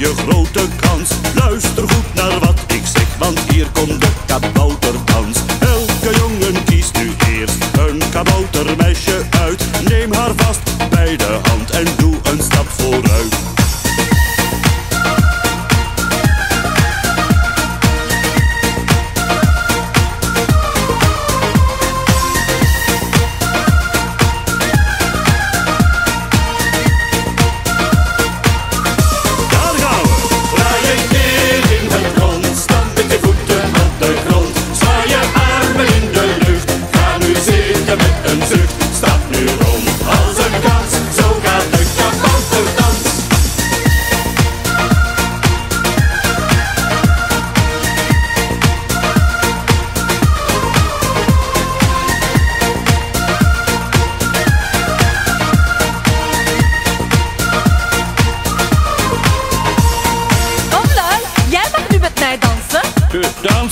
je grote kans. Luister goed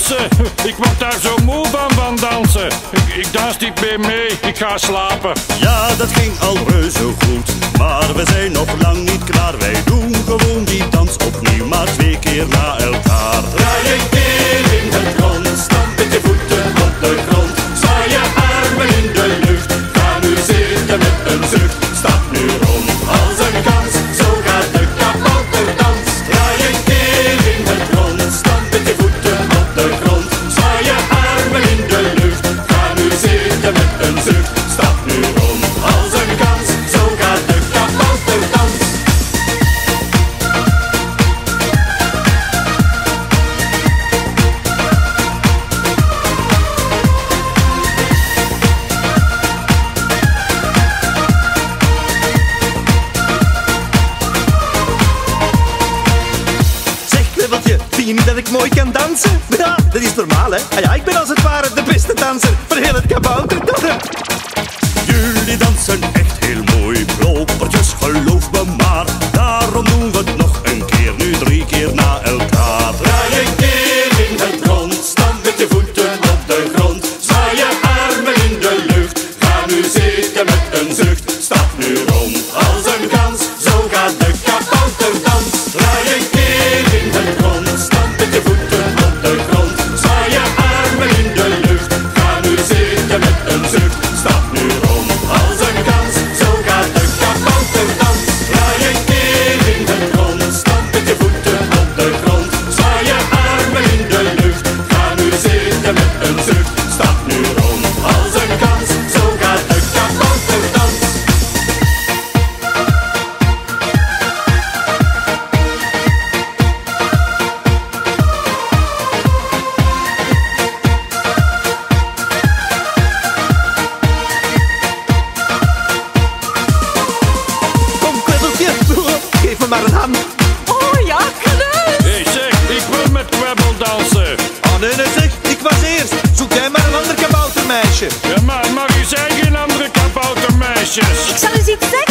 Dansen? Ik word daar zo moe van, van dansen. Ik, ik dans niet meer mee, ik ga slapen. Ja, dat ging al reuze goed. Maar we zijn nog lang niet klaar. Wij doen gewoon die dans opnieuw, maar twee keer na elkaar. Draai een Kwibbeltje, vind je niet dat ik mooi kan dansen? Ja, dat is normaal, hè? Ah ja, ik ben als het ware de beste danser van heel het kabouterdorp. Jullie dansen echt heel mooi, propertjes, geloof me maar. Daarom doen we het nog een keer, nu drie keer na elkaar. Draai een keer in het rond, stamp met je voeten op de grond. Zwaai je armen in de lucht, ga nu zitten met een zucht. Stap nu rond als een kans, zo gaat de kabouterdans. Draai een keer in het Oh ja, leuk! Hé zeg, ik wil met kwebbel dansen. Oh nee, nee, zeg, ik was eerst. Zoek jij maar een ander kaboutermeisje. Ja, maar, maar u zijn geen andere kaboutermeisjes. Ik zal eens iets zeggen.